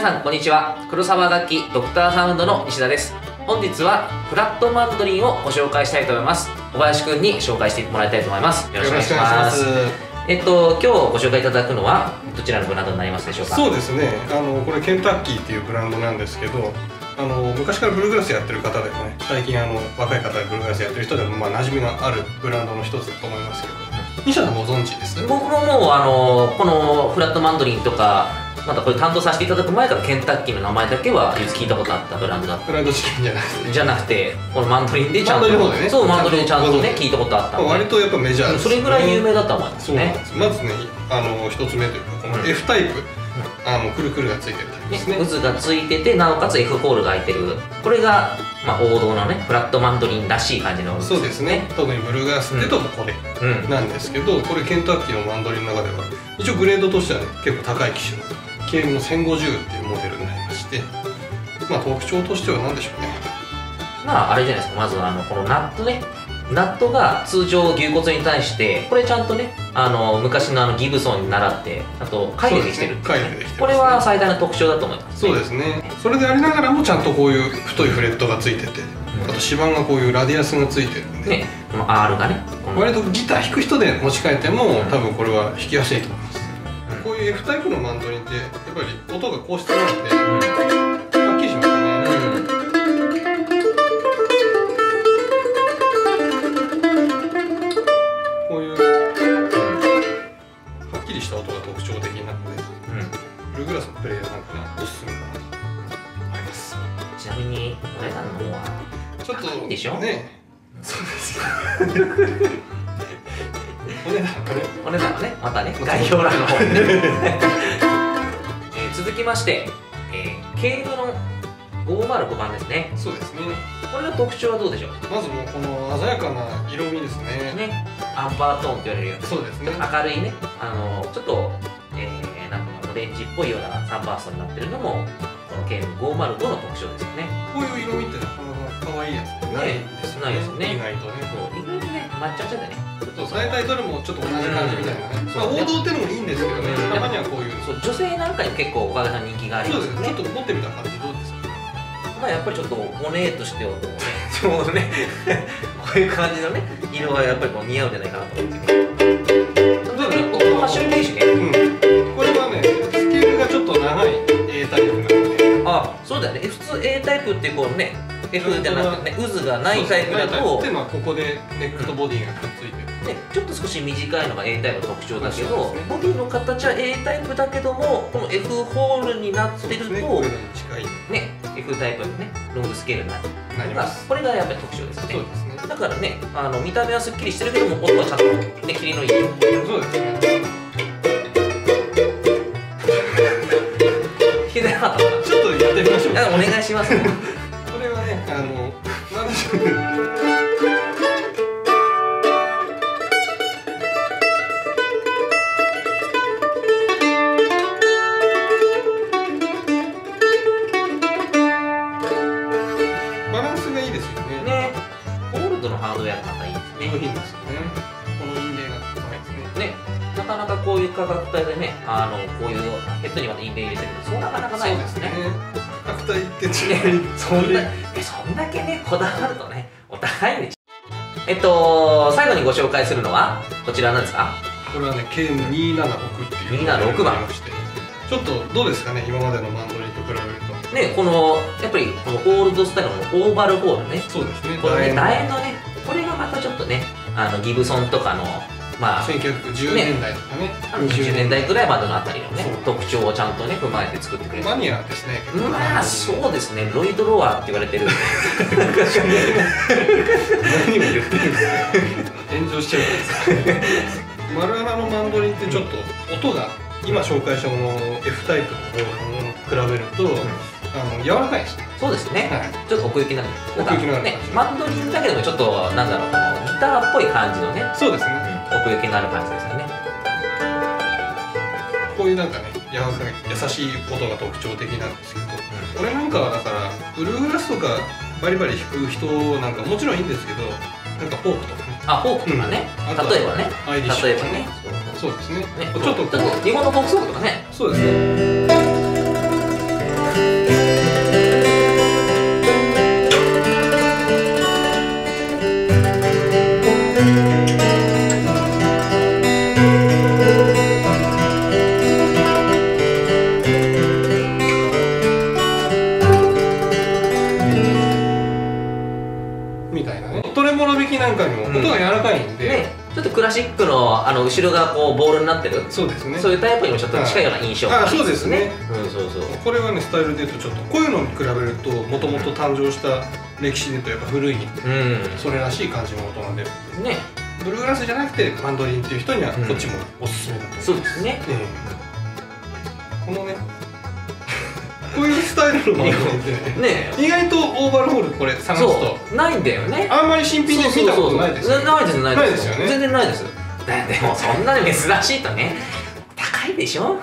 さんこんにちは。黒沢楽器ドクターサウンドの西田です。本日はフラットマンドリンをご紹介したいと思います。小林くんに紹介してもらいたいと思います。よろしくお願いします。えっと、今日ご紹介いただくのはどちらのブランドになりますでしょうか？そうですね。あのこれケンタッキーっていうブランドなんですけどあの昔からブルーグラスやってる方でもね最近あの若い方でブルーグラスやってる人でもまあ馴染みのあるブランドの一つだと思いますけど。西田さんご存知です？僕ももうあのこのフラットマンドリンとかまだこれ担当させていただく前からケンタッキーの名前だけは聞いたことあったブランドだった。フライドチキンじゃなくて。じゃなくてこのマンドリンでちゃんとマンドリンねそうマンドリンでちゃんとね聞いたことあった割とやっぱメジャーです、それぐらい有名だと思いますそうなんねです。まずねあの一つ目というかこの F タイプ、あのくるくるがついてるタイプですね。ね渦がついててなおかつ F ホールが開いてる。これが、まあ、王道のねフラットマンドリンらしい感じの。そうですね。特にブルーグラスってとこれうん。なんですけど、これケンタッキーのマンドリンの中では一応グレードとしてはね結構高い機種の KM の1050っていうモデルになりましてまあ特徴としては何でしょうね。まああれじゃないですか。まずあのこのナットね。ナットが通常牛骨に対してこれちゃんとねあの昔のあのギブソンに習ってあと貝でできてるね。ね。これは最大の特徴だと思います、そうですね。それでありながらもちゃんとこういう太いフレットがついててあと指板がこういうラディアスがついてるんで、ね。この R がね。割とギター弾く人で持ち替えてもうん。多分これは弾きやすいと思います、いう F タイプのマンドリンってやっぱり音が硬質なんでうんはっきりしますよね、うんこういうはっきりした音が特徴的なのでブルーグラスのプレイヤーなんかにはおすすめかなと。思います。ちなみにお値段の方はちょっと高いでしょ？ね。そうですよお値段がねお値段はねまたね概要欄の方にね、えー続きまして、えー、ケーブの505番ですね。そうですね。これの特徴はどうでしょう？まずもうこの鮮やかな色味ですね。ね。アンバートーンって言われるようなそうですね。明るいね。あのちょっと、えー、なんていうのオレンジっぽいようなサンバーストになってるのもこのケーブ505の特徴ですよね。こういう色味ってなかなか可愛いやつってないんですよね。ね。意外とね。そう。意外とね抹茶茶でね。そう大体どれもちょっと同じ感じみたいなね、まあ、王道ってのもいいんですけどね、うんたまにはこういう。そう女性なんかに結構おかげさん人気がありそますよねうですね。ちょっと持ってみた感じどうですか？まあやっぱりちょっとお姉としてはこうねちょうどねこういう感じのね色はやっぱりこう似合うんじゃないかなと思って。例えばね音発色いいしねうんこれはねスケールがちょっと長いそうだよね。普通 A タイプってこうね F じゃなくてね渦がないタイプだとっていう。のはここでネックとボディがくっついてる、ね、ちょっと少し短いのが A タイプの特徴だけど、ね。ボディの形は A タイプだけどもこの F ホールになってるとねね F タイプのねロングスケールになる。なります。これがやっぱり特徴ですね。そうですね。だからねあの見た目はすっきりしてるけども音はちゃんとね切りのいい。そうですねします。これはねあのなんでしょうねバランスがいいですよね。ね。ゴールドのハードウェアがまたいいですね。いいんですよね。この印泥がうまいですねね。なかなかこういう価格帯でねあのこういうヘッドにまたインレイ入れてるのそうなかなかないですね。価格帯って違いそんなえそんだけねこだわるとねお互いに。えっと最後にご紹介するのはこちらなんですか？これはね KM276 っていう276番ちょっとどうですかね今までのマンドリンと比べると。ねこのやっぱりこのオールドスタイルのオーバルホールね。そうですねこのね楕円のねこれがまたちょっとねあのギブソンとかのまあ1910年代とかね。20年代ぐらいまでのあたりのね特徴をちゃんとね踏まえて作ってくれるマニアですねまあそうですね。ロイド・ロアって言われてる。何を言ってるんです。か炎上しちゃうんです丸穴のマンドリンってちょっと音が今紹介したこの F タイプの比べると、あの柔らかいですね。そうですね、はい。ちょっと奥行きになる奥行きのあるねマンドリンだけでもちょっとなんだろうギターっぽい感じのね。そうですね奥行きのある感じですよね。こういうなんかね柔らかい優しい音が特徴的なんですけど、これなんかはだからブルーグラスとかバリバリ弾く人なんかもちろんいいんですけどなんかフォークとかね。あフォークとかね、うん。例えばね。例えばね。そう。ですね。ね。ちょっとこう日本のフォークソングとかね。そうですねもろ引きなんか音が柔らかいんで、ねちょっとクラシックのあの後ろがこうボールになってる。そうですね。そういうタイプにもちょっと近いような印象があそうですね。うんそうそう。これはねスタイルで言うとちょっとこういうのに比べるともともと誕生した歴史でとやっぱ古いうん。それらしい感じの音なんでね。ブルーグラスじゃなくてマンドリンっていう人にはこっちもおすすめだと思います、そうですね。ええ。このねこういうスタイルのねね意外とオーバルホールこれ探すと。そう。ないんだよね。あんまり新品で見たことないですよねないですないですよ。ね。全然ないです。だでもそんなに珍しいとね高いでしょ？